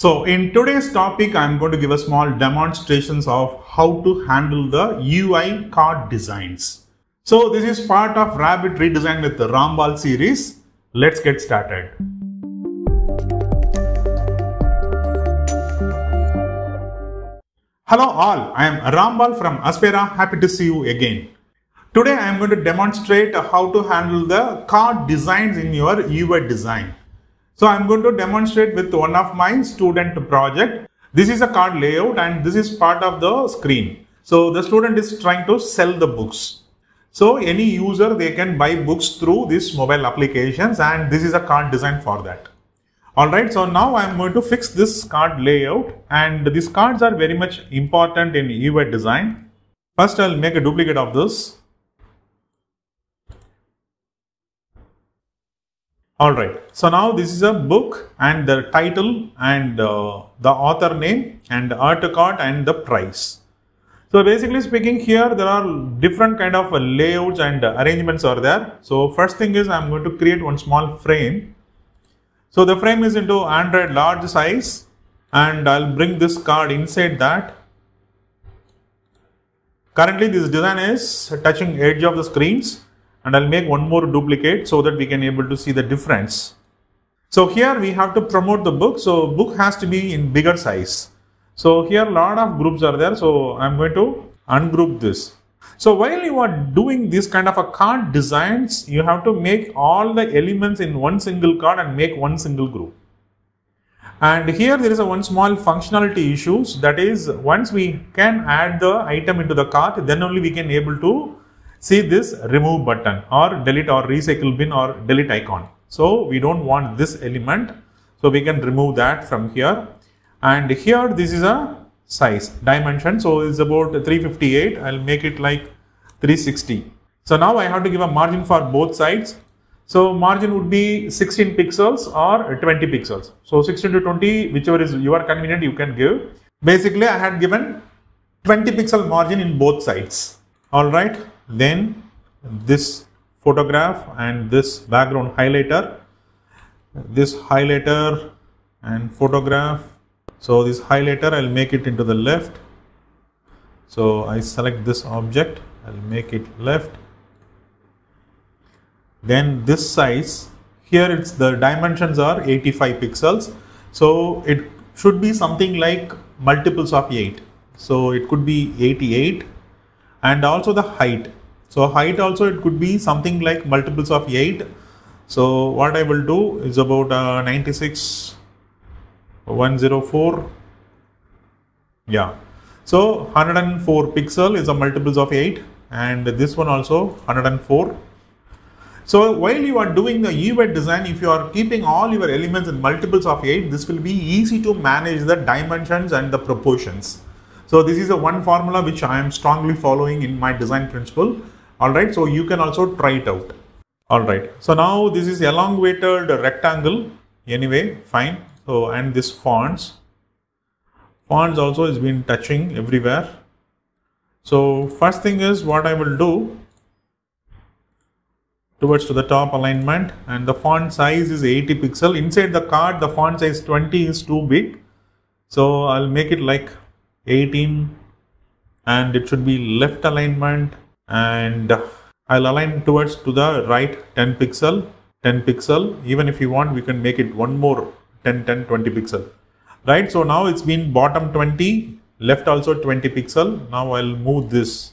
So in today's topic, I'm going to give a small demonstrations of how to handle the UI card designs. So this is part of Rabbit Redesign with the Rambal series. Let's get started. Hello all, I am Rambal from Aspira. Happy to see you again. Today I am going to demonstrate how to handle the card designs in your UI design. So I'm going to demonstrate with one of my student project. This is a card layout and this is part of the screen. So the student is trying to sell the books. So any user, they can buy books through these mobile applications and this is a card design for that. Alright, so now I'm going to fix this card layout and these cards are very much important in UI design. First, I'll make a duplicate of this All right. So now this is a book and the title and uh, the author name and the art card and the price. So basically speaking here there are different kind of layouts and arrangements are there. So first thing is I'm going to create one small frame. So the frame is into Android large size and I'll bring this card inside that. Currently this design is touching edge of the screens and I'll make one more duplicate so that we can able to see the difference. So here we have to promote the book. So book has to be in bigger size. So here a lot of groups are there. So I'm going to ungroup this. So while you are doing this kind of a card designs, you have to make all the elements in one single card and make one single group. And here there is a one small functionality issues that is once we can add the item into the cart, then only we can able to see this remove button or delete or recycle bin or delete icon. So we don't want this element. So we can remove that from here. And here this is a size dimension. So it's about 358. I'll make it like 360. So now I have to give a margin for both sides. So margin would be 16 pixels or 20 pixels. So 16 to 20, whichever is your convenient, you can give. Basically, I had given 20 pixel margin in both sides. All right then this photograph and this background highlighter. This highlighter and photograph. So this highlighter I'll make it into the left. So I select this object. I'll make it left. Then this size. Here it's the dimensions are 85 pixels. So it should be something like multiples of 8 so it could be 88 and also the height so height also it could be something like multiples of 8. So what I will do is about uh, 96, 104. Yeah. So 104 pixel is a multiples of 8 and this one also 104. So while you are doing the UI design, if you are keeping all your elements in multiples of 8, this will be easy to manage the dimensions and the proportions. So this is a one formula which I am strongly following in my design principle all right so you can also try it out. All right so now this is elongated rectangle. Anyway fine. So and this fonts. Fonts also has been touching everywhere. So first thing is what i will do. Towards to the top alignment and the font size is 80 pixel. Inside the card the font size 20 is too big. So i'll make it like 18 and it should be left alignment and I'll align towards to the right 10 pixel 10 pixel. Even if you want we can make it one more 10 10 20 pixel. Right so now it's been bottom 20 left also 20 pixel. Now I'll move this.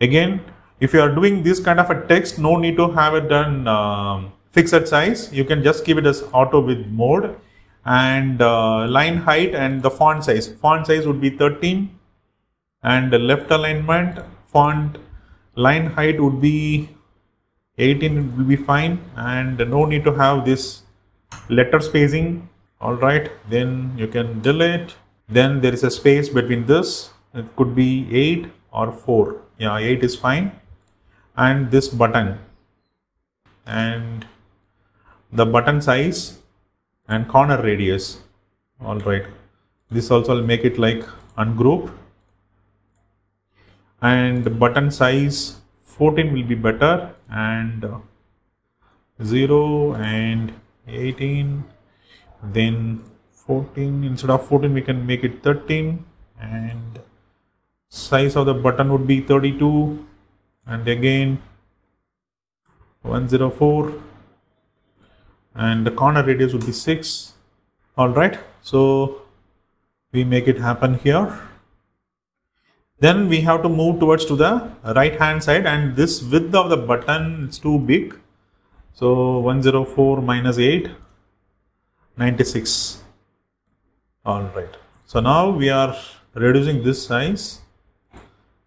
Again if you are doing this kind of a text no need to have it done um, fixed size. You can just keep it as auto width mode. And uh, line height and the font size. Font size would be 13 and left alignment font line height would be 18 will be fine. And no need to have this letter spacing. All right then you can delete then there is a space between this it could be 8 or 4 yeah 8 is fine. And this button. And the button size and corner radius. All right this also will make it like ungroup and button size 14 will be better and uh, 0 and 18 then 14 instead of 14 we can make it 13 and size of the button would be 32 and again 104 and the corner radius would be 6 all right. So we make it happen here then we have to move towards to the right hand side and this width of the button is too big. So 104 minus 8 96 all right. So now we are reducing this size.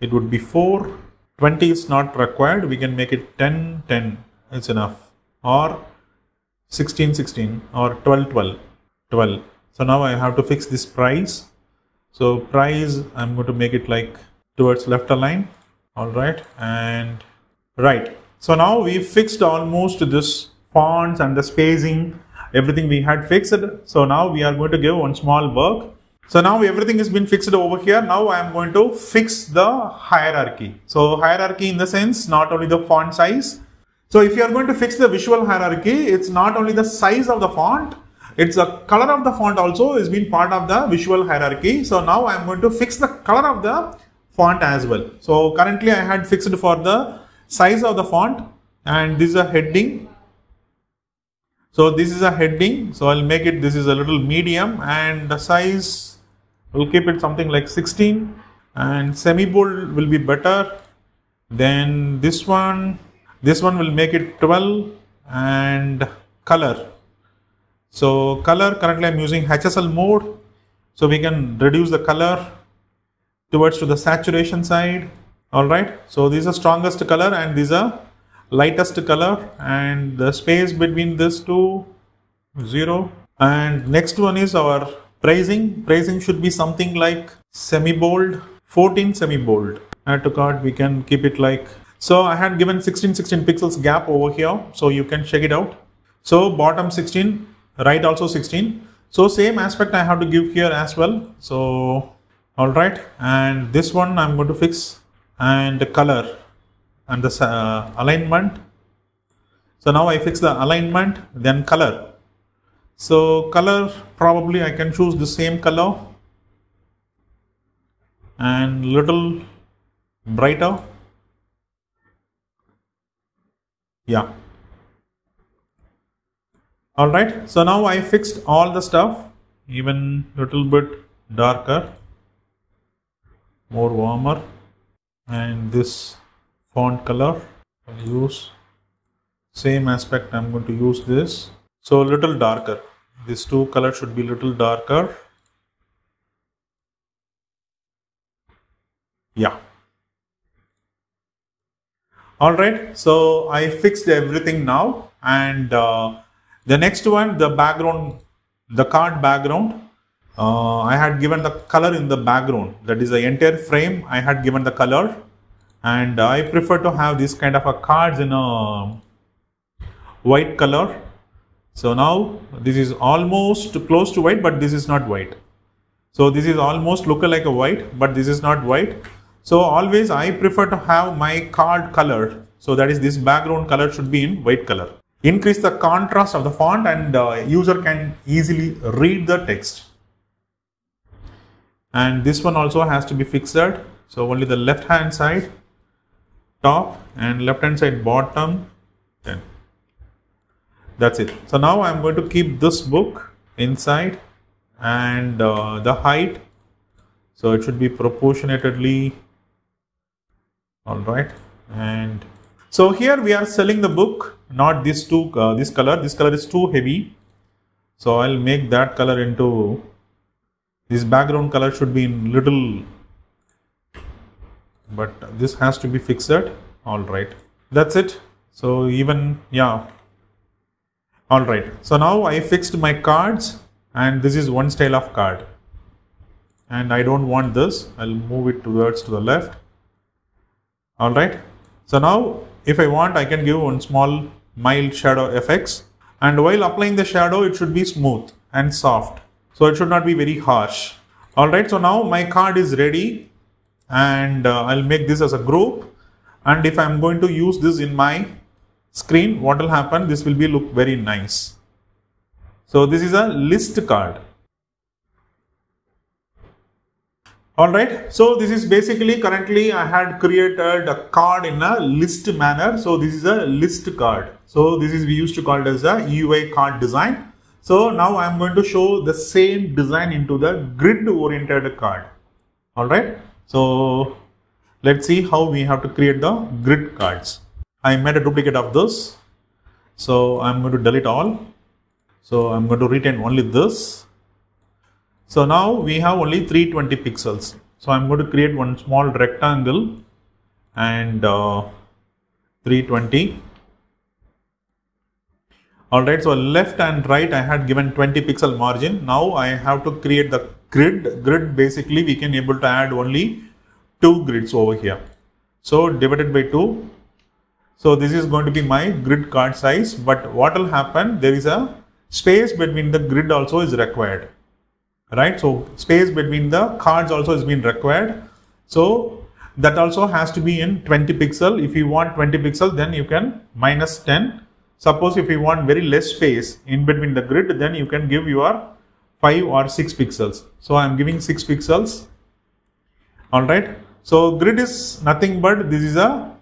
It would be 4 20 is not required. We can make it 10 10 it's enough. Or 16 16 or 12 12 12 so now i have to fix this price so price i'm going to make it like towards left align all right and right so now we fixed almost this fonts and the spacing everything we had fixed so now we are going to give one small work so now everything has been fixed over here. Now I am going to fix the hierarchy. So hierarchy in the sense, not only the font size. So if you are going to fix the visual hierarchy, it's not only the size of the font, it's the color of the font also is being part of the visual hierarchy. So now I am going to fix the color of the font as well. So currently I had fixed for the size of the font and this is a heading. So this is a heading. So I'll make it, this is a little medium and the size we'll keep it something like 16 and semi bold will be better then this one this one will make it 12 and color so color currently i'm using hsl mode so we can reduce the color towards to the saturation side all right so these are strongest color and these are lightest color and the space between this two zero and next one is our Pricing, pricing should be something like semi-bold, 14 semi-bold. Add to cart, we can keep it like, so I had given 16, 16 pixels gap over here. So you can check it out. So bottom 16, right also 16. So same aspect I have to give here as well. So, all right. And this one I'm going to fix and the color and the uh, alignment. So now I fix the alignment, then color. So color probably I can choose the same color and little brighter. Yeah. All right. So now I fixed all the stuff, even little bit darker, more warmer, and this font color. I'll use same aspect. I'm going to use this so a little darker. These two colors should be little darker. Yeah. All right. So I fixed everything now. And uh, the next one, the background, the card background. Uh, I had given the color in the background. That is the entire frame. I had given the color. And I prefer to have this kind of a cards in a white color so now this is almost close to white, but this is not white. So this is almost look like a white, but this is not white. So always I prefer to have my card color. So that is this background color should be in white color. Increase the contrast of the font and uh, user can easily read the text. And this one also has to be fixed. So only the left hand side top and left hand side bottom then that's it so now i'm going to keep this book inside and uh, the height so it should be proportionately all right and so here we are selling the book not this two uh, this color. This color is too heavy. So i'll make that color into this background color should be in little but this has to be fixed. All right. That's it. So even yeah. All right, so now I fixed my cards and this is one style of card. And I don't want this, I'll move it towards to the left. All right, so now if I want, I can give one small mild shadow effects. And while applying the shadow, it should be smooth and soft. So it should not be very harsh. All right, so now my card is ready and uh, I'll make this as a group. And if I'm going to use this in my screen, what will happen? This will be look very nice. So this is a list card. All right. So this is basically currently I had created a card in a list manner. So this is a list card. So this is we used to call it as a UI card design. So now I am going to show the same design into the grid oriented card. All right. So let's see how we have to create the grid cards. I made a duplicate of this. So I'm going to delete all. So I'm going to retain only this. So now we have only 320 pixels. So I'm going to create one small rectangle and uh, 320. Alright, so left and right I had given 20 pixel margin. Now I have to create the grid. Grid basically we can able to add only two grids over here. So divided by 2. So this is going to be my grid card size. But what will happen? There is a space between the grid also is required right? So space between the cards also is being required. So that also has to be in 20 pixel. If you want 20 pixel then you can minus 10 suppose if you want very less space in between the grid then you can give your 5 or 6 pixels. So i am giving 6 pixels. All right? So grid is nothing but this is a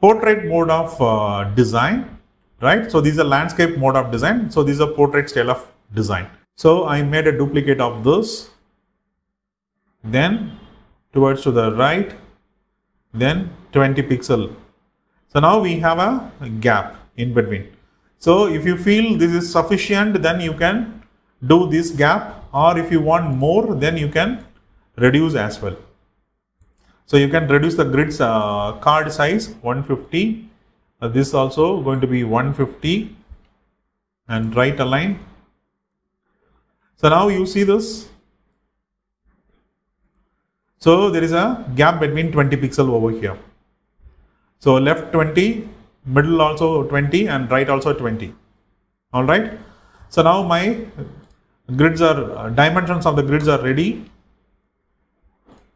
portrait mode of uh, design. Right? So this is a landscape mode of design. So this is a portrait style of design so I made a duplicate of this, then towards to the right, then 20 pixel. So now we have a gap in between. So if you feel this is sufficient, then you can do this gap or if you want more, then you can reduce as well. So you can reduce the grid's uh, card size 150. Uh, this also going to be 150 and right align so now you see this. So there is a gap between 20 pixel over here. So left 20, middle also 20 and right also 20. Alright. So now my grids are, uh, dimensions of the grids are ready.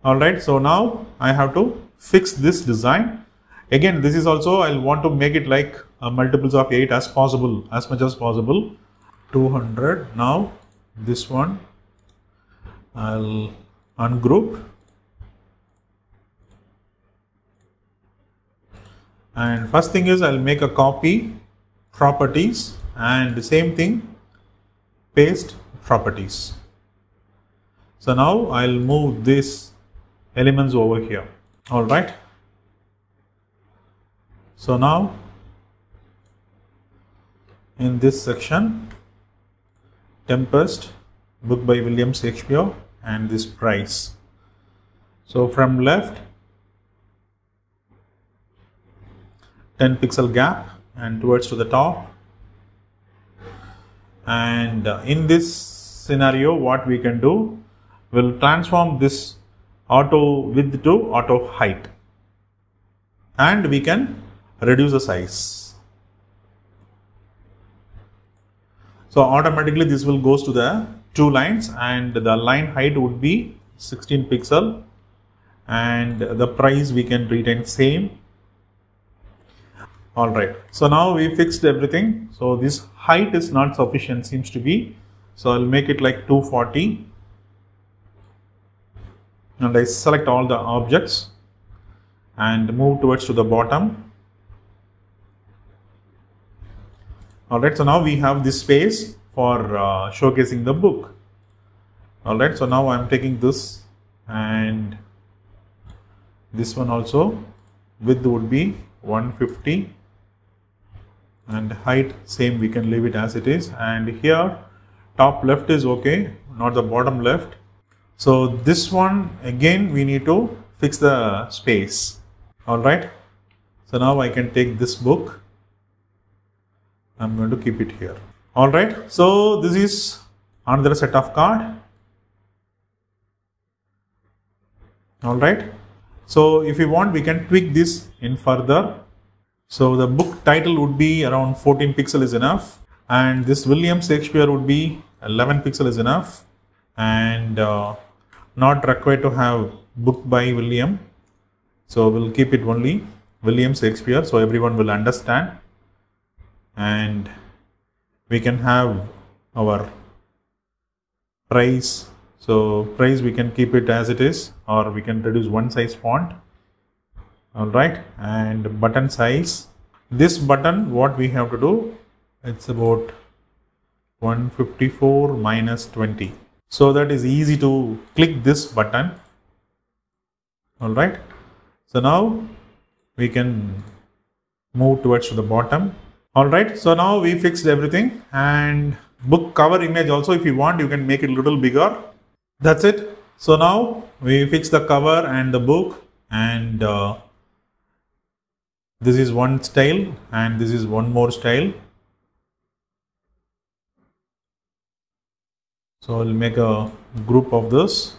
Alright. So now I have to fix this design. Again, this is also, I'll want to make it like uh, multiples of 8 as possible, as much as possible. 200 now this one. I'll ungroup. And first thing is I'll make a copy properties and the same thing paste properties. So now I'll move these elements over here. All right. So now in this section Tempest, book by William Shakespeare, and this price. So from left, 10 pixel gap and towards to the top. And uh, in this scenario, what we can do, we'll transform this auto width to auto height. And we can reduce the size. So automatically this will goes to the two lines and the line height would be 16 pixel and the price we can retain same. Alright, so now we fixed everything. So this height is not sufficient seems to be. So I'll make it like 240 and I select all the objects and move towards to the bottom Alright, so now we have this space for uh, showcasing the book. Alright, so now I am taking this and this one also width would be 150 and height same we can leave it as it is. And here top left is okay not the bottom left. So this one again we need to fix the space. All right so now i can take this book I'm going to keep it here. Alright, so this is another set of card. Alright, so if you want we can tweak this in further. So the book title would be around 14 pixel is enough and this William Shakespeare would be 11 pixel is enough and uh, not required to have book by William. So we'll keep it only William Shakespeare so everyone will understand and we can have our price So price we can keep it as it is or we can reduce one size font. Alright and button size. This button what we have to do it's about 154 minus 20. So that is easy to click this button. Alright. So now we can move towards the bottom. Alright. So now we fixed everything and book cover image also if you want you can make it a little bigger. That's it. So now we fix the cover and the book and uh, this is one style and this is one more style. So I'll make a group of this.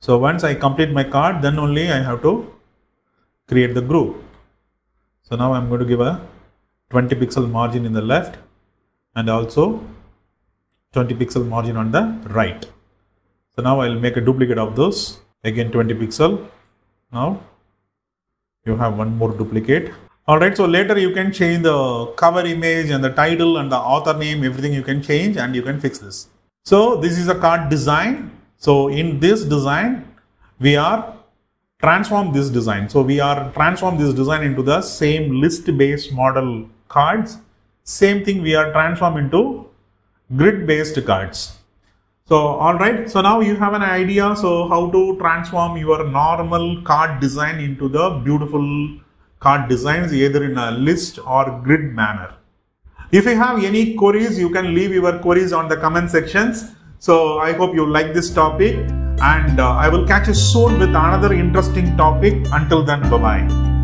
So once I complete my card then only I have to create the group. So now I'm going to give a 20 pixel margin in the left and also 20 pixel margin on the right. So now I'll make a duplicate of those again 20 pixel. Now you have one more duplicate. Alright, so later you can change the cover image and the title and the author name, everything you can change and you can fix this. So this is a card design. So in this design, we are transform this design. So we are transform this design into the same list based model cards same thing we are transform into grid based cards. So alright, so now you have an idea so how to transform your normal card design into the beautiful card designs either in a list or grid manner. If you have any queries, you can leave your queries on the comment sections. So I hope you like this topic and uh, I will catch you soon with another interesting topic. Until then, bye-bye.